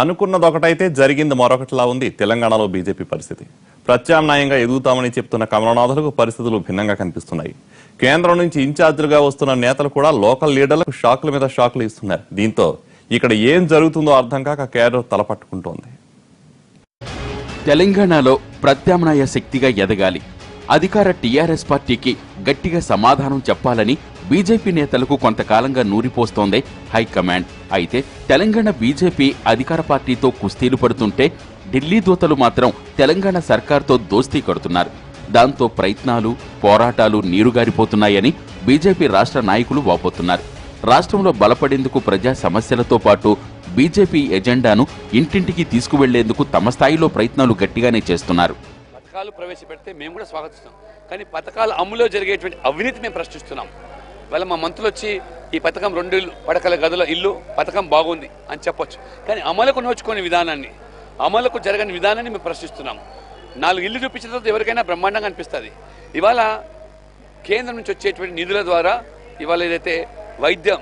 అనుకున్నది ఒకటైతే జరిగింది మరొకటిలా ఉంది. తెలంగాణలో బీజేపీ పరిస్థితి. ప్రత్యామ్నాయంగా ఎదుగుతామని చెప్తున్న కమలనాథులకు పరిస్థితులు భిన్నంగా కనిపిస్తున్నాయి. కేంద్రం నుంచి ఇన్ఛార్జీలుగా వస్తున్న నేతలు కూడా లోకల్ లీడర్లకు షాకుల మీద షాకులు ఇస్తున్నారు. దీంతో ఇక్కడ ఏం జరుగుతుందో అర్థం కాక కేడర్ తలపట్టుకుంటోంది. తెలంగాణలో ప్రత్యామ్నాయ శక్తిగా ఎదగాలి. అధికార టీఆర్ఎస్ పార్టీకి గట్టిగా సమాధానం చెప్పాలని బీజేపీ నేతలకు కొంతకాలంగా నూరిపోస్తోంది హైకమాండ్. అయితే తెలంగాణ బీజేపీ అధికార పార్టీతో కుస్తీలు పడుతుంటే ఢిల్లీ దూతలు మాత్రం తెలంగాణ సర్కార్తో దోస్తీ కడుతున్నారు. దాంతో ప్రయత్నాలు పోరాటాలు నీరుగారిపోతున్నాయని బీజేపీ రాష్ట్ర నాయకులు వాపోతున్నారు. రాష్ట్రంలో బలపడేందుకు ప్రజా సమస్యలతో పాటు బీజేపీ ఎజెండాను ఇంటింటికి తీసుకువెళ్ళేందుకు తమ స్థాయిలో ప్రయత్నాలు గట్టిగానే చేస్తున్నారు. పథకాలు ప్రవేశపెడితే మేము కూడా స్వాగతిస్తాం కానీ పథకాల అమలులో జరిగేటువంటి అవినీతి మేము ప్రశ్నిస్తున్నాం. వాళ్ళ మా మంత్రులు వచ్చి ఈ పథకం రెండు ఇల్లు పడకల గదుల ఇల్లు పథకం బాగుంది అని చెప్పొచ్చు. కానీ అమలుకు నోచుకునే విధానాన్ని అమలుకు జరగని విధానాన్ని మేము ప్రశ్నిస్తున్నాం నాలుగు ఇల్లు చూపించిన తర్వాత ఎవరికైనా బ్రహ్మాండంగా అనిపిస్తుంది. ఇవాళ కేంద్రం నుంచి వచ్చేటువంటి నిధుల ద్వారా ఇవాళ ఏదైతే వైద్యం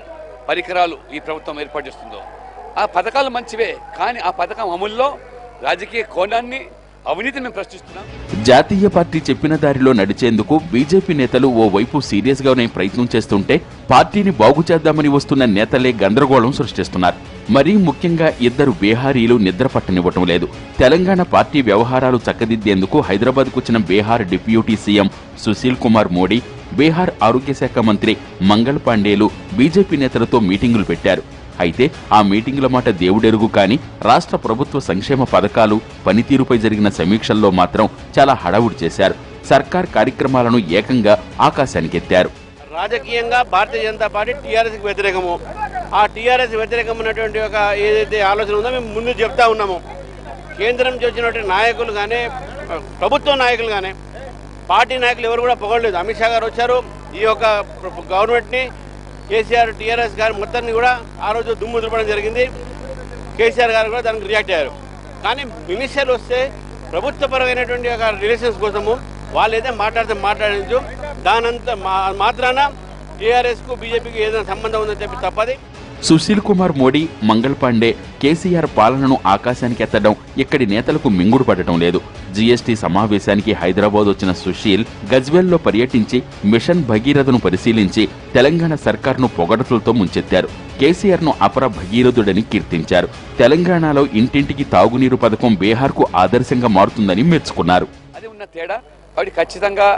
పరికరాలు ఈ ప్రభుత్వం ఏర్పాటు చేస్తుందో ఆ పథకాలు మంచివే కానీ ఆ పథకం అమల్లో రాజకీయ కోణాన్ని అవినీతిని మేము ప్రశ్నిస్తున్నాం. జాతీయ పార్టీ చెప్పిన దారిలో నడిచేందుకు బీజేపీ నేతలు ఓ వైపు సీరియస్ గానే ప్రయత్నం చేస్తుంటే పార్టీని బాగు చేద్దామని వస్తున్న నేతలే గందరగోళం సృష్టిస్తున్నారు. మరీ ముఖ్యంగా ఇద్దరు బీహారీలు నిద్ర పట్టనివ్వటం లేదు. తెలంగాణ పార్టీ వ్యవహారాలు చక్కదిద్దేందుకు హైదరాబాద్కు వచ్చిన బీహార్ డిప్యూటీ సీఎం సుశీల్ కుమార్ మోడీ బీహార్ ఆరోగ్య శాఖ మంత్రి మంగళ్ పాండేలు బీజేపీ నేతలతో మీటింగులు పెట్టారు. అయితే ఆ మీటింగుల మాట దేవుడెరుగు కానీ రాష్ట్ర ప్రభుత్వ సంక్షేమ పథకాలు పనితీరుపై జరిగిన సమీక్షల్లో మాత్రం చాలా హడావుడి చేశారు. సర్కార్ కార్యక్రమాలను ఏకంగా ఆకాశానికెత్తారు. రాజకీయంగా భారతీయ జనతా పార్టీ టీఆర్ఎస్కి వ్యతిరేకము. ఆ టీఆర్ఎస్ వ్యతిరేకమైనటువంటి ఒక ఏదైతే ఆలోచన ఉందో మేము ముందు చెప్తా ఉన్నాము. కేంద్రం చూసినటువంటి వచ్చినటువంటి నాయకులు కానీ ప్రభుత్వ నాయకులు కానీ పార్టీ నాయకులు ఎవరు కూడా పొగడలేదు. అమిత్ షా గారు వచ్చారు. ఈ యొక్క గవర్నమెంట్ని కేసీఆర్ టీఆర్ఎస్ గారు మొత్తాన్ని కూడా ఆ రోజు దుమ్ము దులపడం జరిగింది. కేసీఆర్ గారు కూడా దానికి రియాక్ట్ అయ్యారు. కానీ మినిస్టర్లు వస్తే ప్రభుత్వపరమైనటువంటి ఒక రిలేషన్స్ కోసము వాళ్ళు ఏదైనా మాట్లాడితే మాట్లాడించు దానంత మా- మాత్రాన టీఆర్ఎస్కు బీజేపీకి ఏదైనా సంబంధం ఉందని చెప్పి తప్పది. సుశీల్ కుమార్ మోడీ మంగళ్ పాండే కేసీఆర్ పాలనను ఆకాశానికి ఎత్తడం ఇక్కడి నేతలకు మింగుడు పడటం లేదు. జీఎస్టీ సమావేశానికి హైదరాబాద్ వచ్చిన సుశీల్ గజ్వెల్లో పర్యటించి మిషన్ భగీరథను పరిశీలించి తెలంగాణ సర్కార్ను పొగడతలతో ముంచెత్తారు. కేసీఆర్ను అపర భగీరథుడని కీర్తించారు. తెలంగాణలో ఇంటింటికి తాగునీరు పథకం బీహార్కు ఆదర్శంగా మారుతుందని మెచ్చుకున్నారు. అది ఉన్న తేడా ఖచ్చితంగా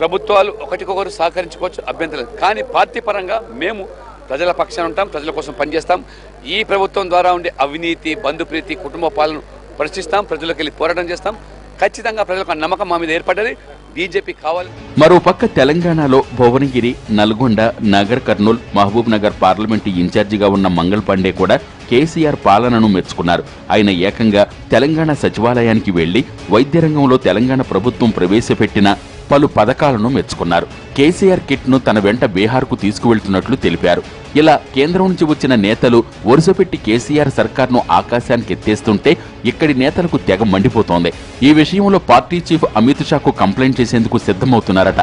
ప్రభుత్వాలు ఒకటికొకరు సహకరించుకోవచ్చు అభ్యంతరం కానీ పార్టీ పరంగా మేము ప్రజల పక్షాన ఉంటాం ప్రజల కోసం పనిచేస్తాం. ఈ ప్రభుత్వం ద్వారా ఉండే అవినీతి బంధుప్రీతి కుటుంబ పాలన ప్రశ్నిస్తాం ప్రజలకు వెళ్ళి పోరాటం చేస్తాం. ఖచ్చితంగా ప్రజలకు నమ్మకం మా మీద ఏర్పడ్డది. బీజేపీ కావాలి. మరోపక్క తెలంగాణలో Bhuvanagiri Nalgonda Nagarkurnool Mahabubnagar parliament ఇన్ఛార్జిగా ఉన్న మంగళ్ పాండే కూడా కేసీఆర్ పాలనను మెచ్చుకున్నారు. ఆయన ఏకంగా తెలంగాణ సచివాలయానికి వెళ్ళి వైద్య రంగంలో తెలంగాణ ప్రభుత్వం ప్రవేశపెట్టిన పలు పథకాలను మెచ్చుకున్నారు. కేసీఆర్ కిట్ను తన వెంట బీహార్కు తీసుకువెళ్తున్నట్లు తెలిపారు. ఇలా కేంద్రం నుంచి వచ్చిన నేతలు వరుసపెట్టి కేసీఆర్ సర్కార్ను ఆకాశానికి ఎత్తేస్తుంటే ఇక్కడి నేతలకు తెగ మండిపోతోంది. ఈ విషయంలో పార్టీ చీఫ్ అమిత్ షాకు కంప్లైంట్ చేసేందుకు సిద్ధమవుతున్నారట.